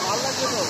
ভালো লাগছে তো